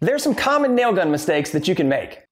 There's some common nail gun mistakes that you can make.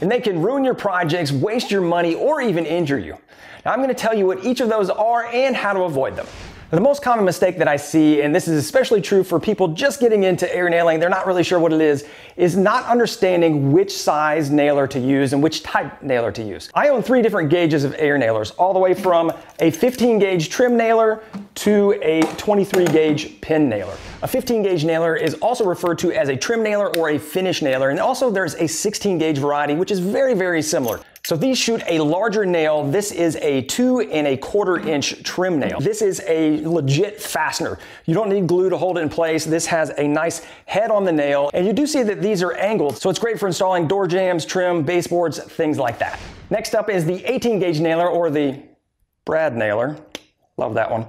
And they can ruin your projects, waste your money, or even injure you. Now, I'm going to tell you what each of those are and how to avoid them. The most common mistake that I see, and this is especially true for people just getting into air nailing, they're not really sure what it is, is not understanding which size nailer to use and which type nailer to use. I own three different gauges of air nailers, all the way from a 15 gauge trim nailer to a 23 gauge pin nailer. A 15 gauge nailer is also referred to as a trim nailer or a finish nailer, and also there's a 16 gauge variety, which is very, very similar. So these shoot a larger nail. This is a two and a quarter inch trim nail. This is a legit fastener. You don't need glue to hold it in place. This has a nice head on the nail. And you do see that these are angled. So it's great for installing door jambs, trim, baseboards, things like that. Next up is the 18 gauge nailer or the Brad nailer. Love that one.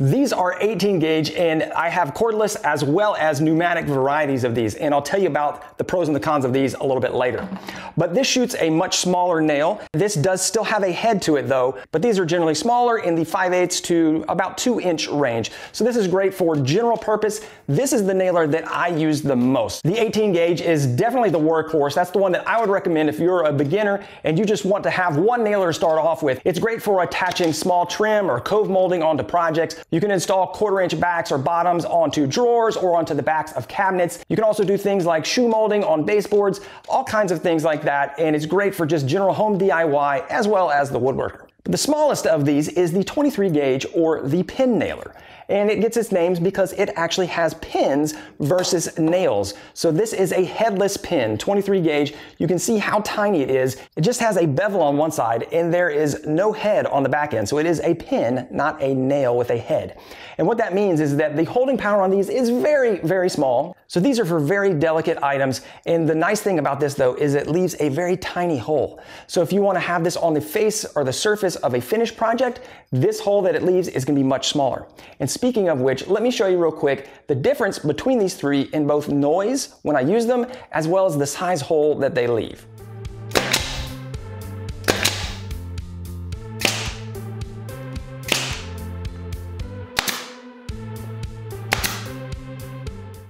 These are 18 gauge and I have cordless as well as pneumatic varieties of these and I'll tell you about the pros and the cons of these a little bit later. But this shoots a much smaller nail. This does still have a head to it though, but these are generally smaller in the 5 8 to about 2 inch range. So this is great for general purpose. This is the nailer that I use the most. The 18 gauge is definitely the workhorse. That's the one that I would recommend if you're a beginner and you just want to have one nailer to start off with. It's great for attaching small trim or cove mold onto projects. You can install quarter inch backs or bottoms onto drawers or onto the backs of cabinets. You can also do things like shoe molding on baseboards, all kinds of things like that. And it's great for just general home DIY as well as the woodworker. But the smallest of these is the 23 gauge or the pin nailer and it gets its names because it actually has pins versus nails. So this is a headless pin, 23 gauge. You can see how tiny it is. It just has a bevel on one side and there is no head on the back end. So it is a pin, not a nail with a head. And what that means is that the holding power on these is very, very small. So these are for very delicate items. And the nice thing about this though is it leaves a very tiny hole. So if you want to have this on the face or the surface of a finished project, this hole that it leaves is going to be much smaller. And speaking of which, let me show you real quick the difference between these three in both noise when I use them as well as the size hole that they leave.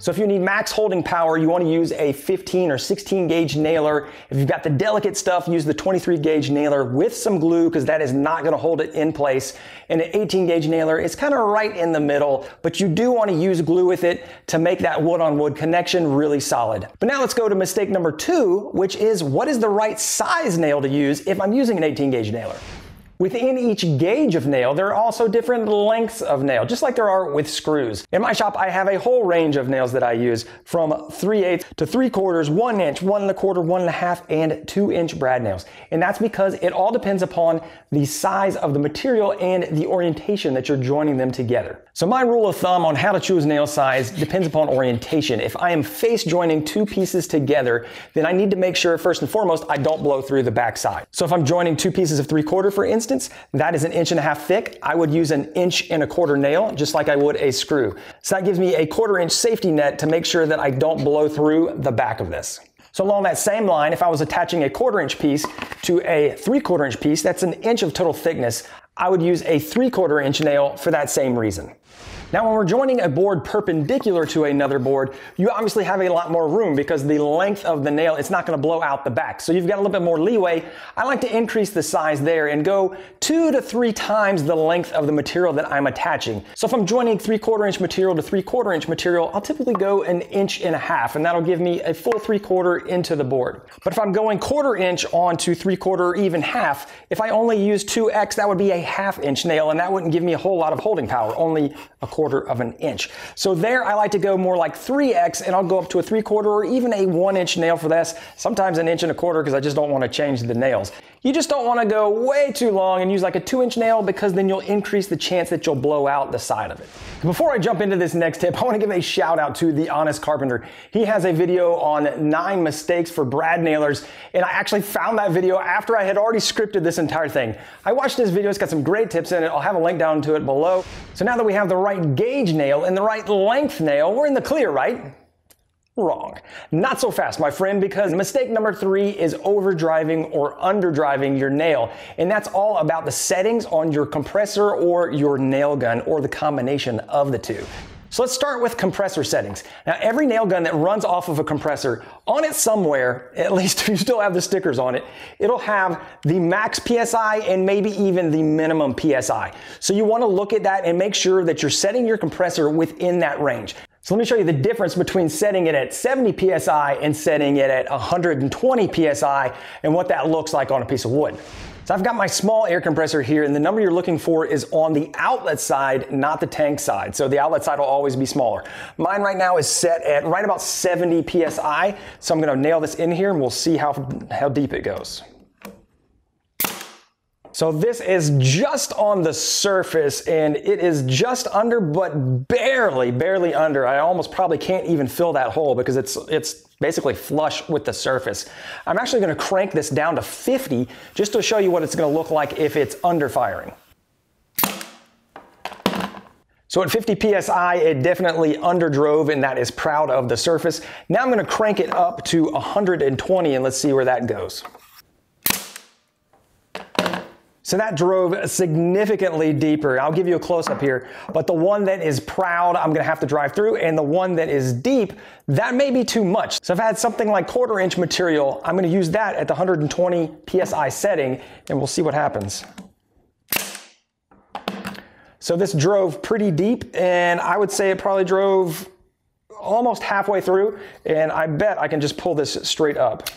So if you need max holding power, you want to use a 15 or 16 gauge nailer. If you've got the delicate stuff, use the 23 gauge nailer with some glue because that is not going to hold it in place. And an 18 gauge nailer is kind of right in the middle, but you do want to use glue with it to make that wood on wood connection really solid. But now let's go to mistake number two, which is what is the right size nail to use if I'm using an 18 gauge nailer? Within each gauge of nail, there are also different lengths of nail, just like there are with screws. In my shop, I have a whole range of nails that I use from 3 8 to 3 quarters, 1 inch, 1 and a quarter, 1 and a half, and 2 inch brad nails. And that's because it all depends upon the size of the material and the orientation that you're joining them together. So my rule of thumb on how to choose nail size depends upon orientation. If I am face joining two pieces together, then I need to make sure first and foremost I don't blow through the back side. So if I'm joining two pieces of 3 quarter for instance, instance, that is an inch and a half thick. I would use an inch and a quarter nail, just like I would a screw. So that gives me a quarter inch safety net to make sure that I don't blow through the back of this. So along that same line, if I was attaching a quarter inch piece to a three quarter inch piece, that's an inch of total thickness. I would use a three quarter inch nail for that same reason. Now when we're joining a board perpendicular to another board, you obviously have a lot more room because the length of the nail, it's not gonna blow out the back. So you've got a little bit more leeway. I like to increase the size there and go two to three times the length of the material that I'm attaching. So if I'm joining three quarter inch material to three quarter inch material, I'll typically go an inch and a half and that'll give me a full three quarter into the board. But if I'm going quarter inch onto three quarter or even half, if I only use 2x, that would be a half inch nail and that wouldn't give me a whole lot of holding power, only a quarter of an inch. So there I like to go more like 3x and I'll go up to a 3 quarter or even a 1 inch nail for this, sometimes an inch and a quarter because I just don't want to change the nails. You just don't want to go way too long and use like a 2 inch nail because then you'll increase the chance that you'll blow out the side of it. Before I jump into this next tip, I want to give a shout out to The Honest Carpenter. He has a video on 9 mistakes for brad nailers and I actually found that video after I had already scripted this entire thing. I watched this video, it's got some great tips in it. I'll have a link down to it below. So now that we have the right gauge nail and the right length nail, we're in the clear, right? Wrong. Not so fast, my friend, because mistake number three is overdriving or underdriving your nail. And that's all about the settings on your compressor or your nail gun or the combination of the two. So let's start with compressor settings. Now every nail gun that runs off of a compressor, on it somewhere, at least if you still have the stickers on it, it'll have the max PSI and maybe even the minimum PSI. So you wanna look at that and make sure that you're setting your compressor within that range. So let me show you the difference between setting it at 70 PSI and setting it at 120 PSI and what that looks like on a piece of wood. So I've got my small air compressor here and the number you're looking for is on the outlet side, not the tank side. So the outlet side will always be smaller. Mine right now is set at right about 70 PSI. So I'm gonna nail this in here and we'll see how, how deep it goes. So this is just on the surface and it is just under, but barely, barely under. I almost probably can't even fill that hole because it's, it's basically flush with the surface. I'm actually gonna crank this down to 50 just to show you what it's gonna look like if it's under firing. So at 50 PSI, it definitely underdrove and that is proud of the surface. Now I'm gonna crank it up to 120 and let's see where that goes. So that drove significantly deeper. I'll give you a close up here, but the one that is proud, I'm gonna have to drive through, and the one that is deep, that may be too much. So if I had something like quarter inch material, I'm gonna use that at the 120 PSI setting, and we'll see what happens. So this drove pretty deep, and I would say it probably drove almost halfway through, and I bet I can just pull this straight up.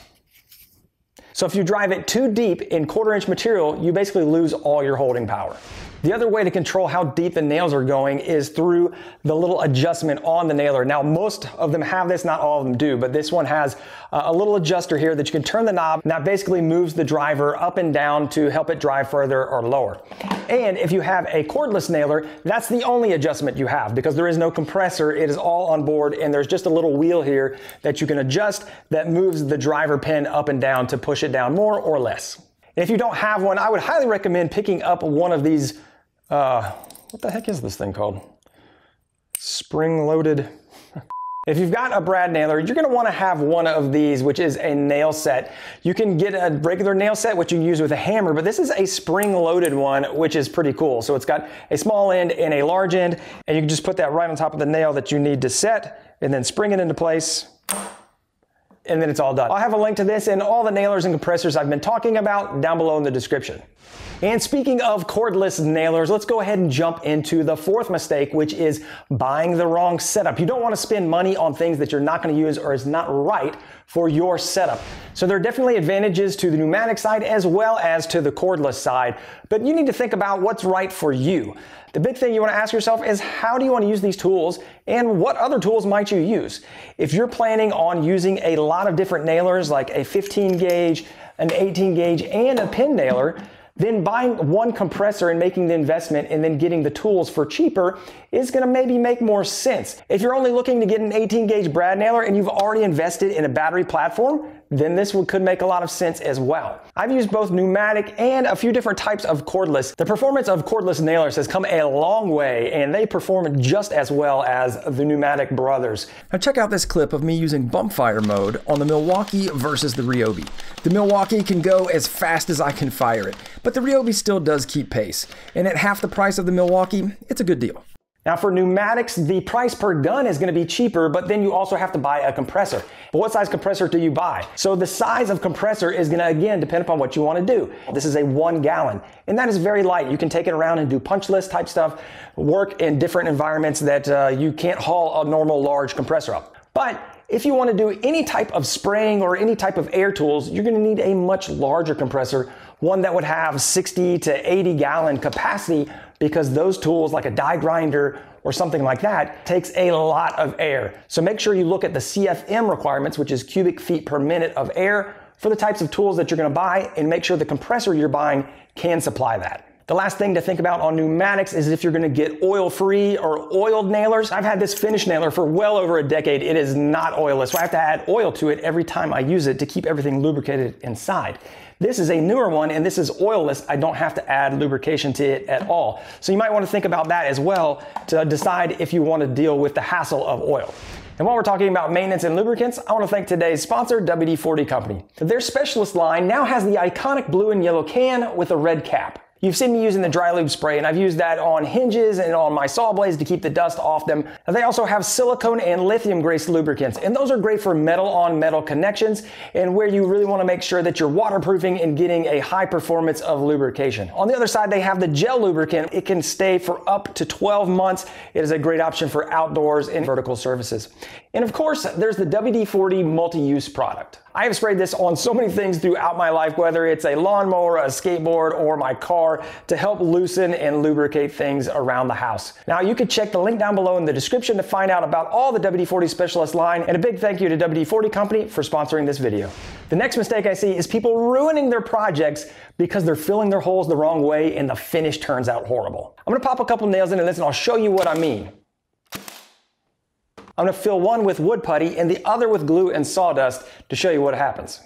So if you drive it too deep in quarter inch material, you basically lose all your holding power. The other way to control how deep the nails are going is through the little adjustment on the nailer. Now, most of them have this, not all of them do, but this one has uh, a little adjuster here that you can turn the knob and that basically moves the driver up and down to help it drive further or lower. And if you have a cordless nailer, that's the only adjustment you have because there is no compressor. It is all on board and there's just a little wheel here that you can adjust that moves the driver pin up and down to push it down more or less. If you don't have one, I would highly recommend picking up one of these uh, what the heck is this thing called? Spring loaded. If you've got a brad nailer, you're gonna wanna have one of these, which is a nail set. You can get a regular nail set, which you use with a hammer, but this is a spring loaded one, which is pretty cool. So it's got a small end and a large end, and you can just put that right on top of the nail that you need to set, and then spring it into place and then it's all done. I'll have a link to this and all the nailers and compressors I've been talking about down below in the description. And speaking of cordless nailers, let's go ahead and jump into the fourth mistake, which is buying the wrong setup. You don't want to spend money on things that you're not going to use or is not right for your setup. So there are definitely advantages to the pneumatic side as well as to the cordless side, but you need to think about what's right for you. The big thing you want to ask yourself is how do you want to use these tools and what other tools might you use? If you're planning on using a lot of different nailers like a 15 gauge, an 18 gauge, and a pin nailer, then buying one compressor and making the investment and then getting the tools for cheaper is going to maybe make more sense. If you're only looking to get an 18 gauge brad nailer and you've already invested in a battery platform, then this could make a lot of sense as well. I've used both pneumatic and a few different types of cordless. The performance of cordless nailers has come a long way and they perform just as well as the pneumatic brothers. Now check out this clip of me using bump fire mode on the Milwaukee versus the Ryobi. The Milwaukee can go as fast as I can fire it, but the Ryobi still does keep pace. And at half the price of the Milwaukee, it's a good deal. Now for pneumatics, the price per gun is going to be cheaper, but then you also have to buy a compressor. But what size compressor do you buy? So the size of compressor is to again depend upon what you want to do. This is a one gallon and that is very light. You can take it around and do punch list type stuff, work in different environments that uh, you can't haul a normal large compressor up. But if you want to do any type of spraying or any type of air tools, you're going to need a much larger compressor, one that would have 60 to 80 gallon capacity because those tools like a die grinder or something like that takes a lot of air. So make sure you look at the CFM requirements, which is cubic feet per minute of air for the types of tools that you're going to buy and make sure the compressor you're buying can supply that. The last thing to think about on pneumatics is if you're going to get oil-free or oiled nailers. I've had this finish nailer for well over a decade. It is not oilless, so I have to add oil to it every time I use it to keep everything lubricated inside. This is a newer one and this is oilless. I don't have to add lubrication to it at all. So you might want to think about that as well to decide if you want to deal with the hassle of oil. And while we're talking about maintenance and lubricants, I want to thank today's sponsor, WD-40 Company. Their specialist line now has the iconic blue and yellow can with a red cap. You've seen me using the dry lube spray and I've used that on hinges and on my saw blades to keep the dust off them. And they also have silicone and lithium grease lubricants and those are great for metal on metal connections and where you really want to make sure that you're waterproofing and getting a high performance of lubrication. On the other side, they have the gel lubricant. It can stay for up to 12 months. It is a great option for outdoors and vertical surfaces. And of course, there's the WD-40 multi-use product. I have sprayed this on so many things throughout my life, whether it's a lawnmower, a skateboard, or my car to help loosen and lubricate things around the house. Now you can check the link down below in the description to find out about all the WD-40 Specialist line and a big thank you to WD-40 Company for sponsoring this video. The next mistake I see is people ruining their projects because they're filling their holes the wrong way and the finish turns out horrible. I'm gonna pop a couple nails in and listen, I'll show you what I mean. I'm gonna fill one with wood putty and the other with glue and sawdust to show you what happens.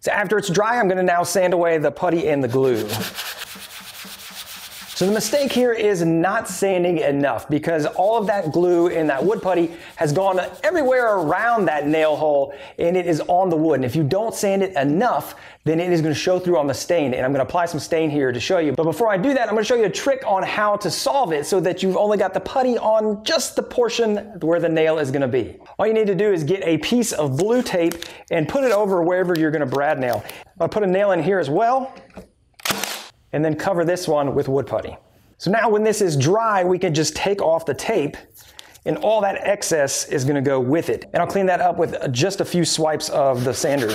So after it's dry, I'm gonna now sand away the putty and the glue. So the mistake here is not sanding enough because all of that glue and that wood putty has gone everywhere around that nail hole and it is on the wood. And if you don't sand it enough, then it is going to show through on the stain. And I'm going to apply some stain here to show you. But before I do that, I'm going to show you a trick on how to solve it so that you've only got the putty on just the portion where the nail is going to be. All you need to do is get a piece of blue tape and put it over wherever you're going to brad nail. I'll put a nail in here as well and then cover this one with wood putty. So now when this is dry, we can just take off the tape and all that excess is gonna go with it. And I'll clean that up with just a few swipes of the sander.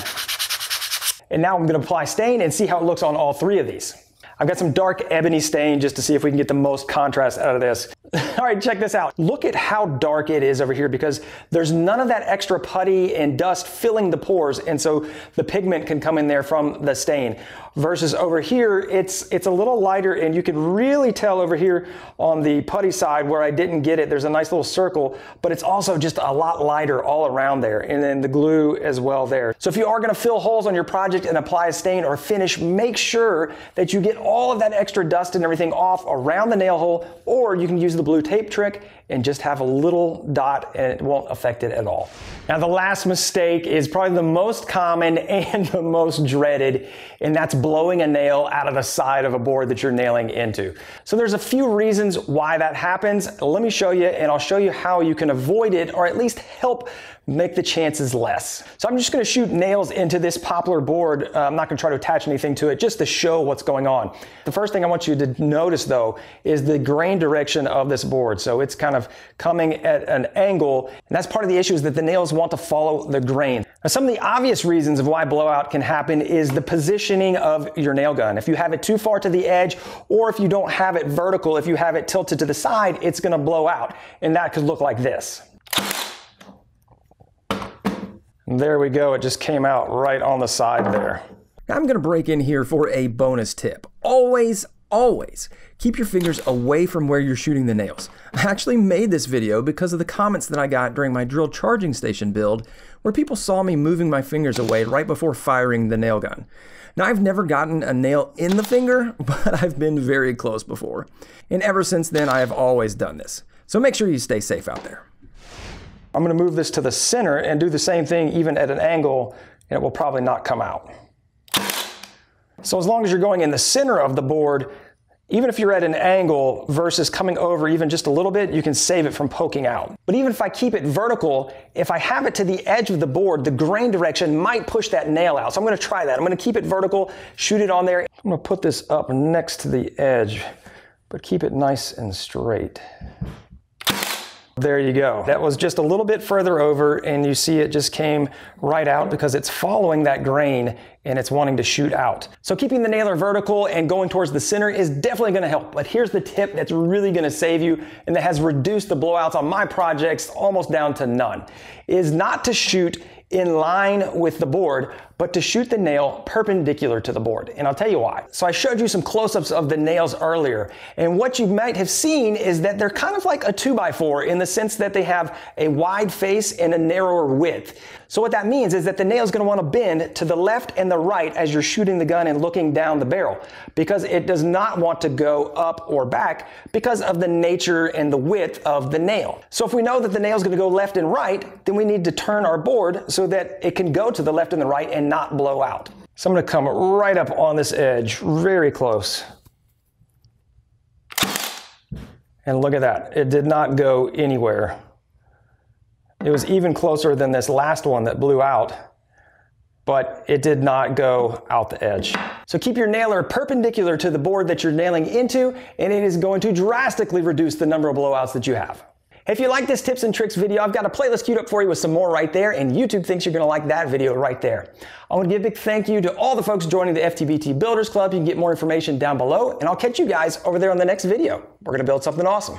And now I'm gonna apply stain and see how it looks on all three of these. I've got some dark ebony stain just to see if we can get the most contrast out of this. All right, check this out. Look at how dark it is over here because there's none of that extra putty and dust filling the pores and so the pigment can come in there from the stain. Versus over here, it's, it's a little lighter and you can really tell over here on the putty side where I didn't get it, there's a nice little circle, but it's also just a lot lighter all around there. And then the glue as well there. So if you are gonna fill holes on your project and apply a stain or finish, make sure that you get all of that extra dust and everything off around the nail hole, or you can use the blue tape trick and just have a little dot and it won't affect it at all. Now the last mistake is probably the most common and the most dreaded, and that's blowing a nail out of the side of a board that you're nailing into. So there's a few reasons why that happens. Let me show you and I'll show you how you can avoid it or at least help make the chances less. So I'm just gonna shoot nails into this poplar board. Uh, I'm not gonna try to attach anything to it just to show what's going on. The first thing I want you to notice though is the grain direction of this board. So it's kind of coming at an angle and that's part of the issue is that the nails want to follow the grain. Now some of the obvious reasons of why blowout can happen is the positioning of your nail gun. If you have it too far to the edge or if you don't have it vertical, if you have it tilted to the side, it's gonna blow out and that could look like this. There we go. It just came out right on the side there. I'm going to break in here for a bonus tip. Always, always keep your fingers away from where you're shooting the nails. I actually made this video because of the comments that I got during my drill charging station build where people saw me moving my fingers away right before firing the nail gun. Now, I've never gotten a nail in the finger, but I've been very close before. And ever since then, I have always done this. So make sure you stay safe out there. I'm going to move this to the center and do the same thing even at an angle and it will probably not come out. So as long as you're going in the center of the board, even if you're at an angle versus coming over even just a little bit, you can save it from poking out. But even if I keep it vertical, if I have it to the edge of the board, the grain direction might push that nail out. So I'm gonna try that. I'm gonna keep it vertical, shoot it on there. I'm gonna put this up next to the edge, but keep it nice and straight. There you go. That was just a little bit further over and you see it just came right out because it's following that grain and it's wanting to shoot out. So keeping the nailer vertical and going towards the center is definitely gonna help. But here's the tip that's really gonna save you and that has reduced the blowouts on my projects almost down to none, is not to shoot in line with the board, but to shoot the nail perpendicular to the board. And I'll tell you why. So I showed you some close-ups of the nails earlier, and what you might have seen is that they're kind of like a 2x4 in the sense that they have a wide face and a narrower width. So what that means is that the nail is going to want to bend to the left and the right as you're shooting the gun and looking down the barrel because it does not want to go up or back because of the nature and the width of the nail. So if we know that the nail is going to go left and right, then we need to turn our board so that it can go to the left and the right and not blow out. So I'm gonna come right up on this edge, very close. And look at that, it did not go anywhere. It was even closer than this last one that blew out, but it did not go out the edge. So keep your nailer perpendicular to the board that you're nailing into, and it is going to drastically reduce the number of blowouts that you have. If you like this tips and tricks video, I've got a playlist queued up for you with some more right there, and YouTube thinks you're gonna like that video right there. I wanna give a big thank you to all the folks joining the FTBT Builders Club. You can get more information down below, and I'll catch you guys over there on the next video. We're gonna build something awesome.